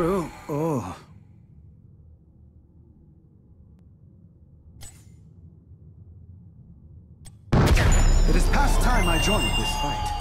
Oh, oh. It is past time I joined this fight.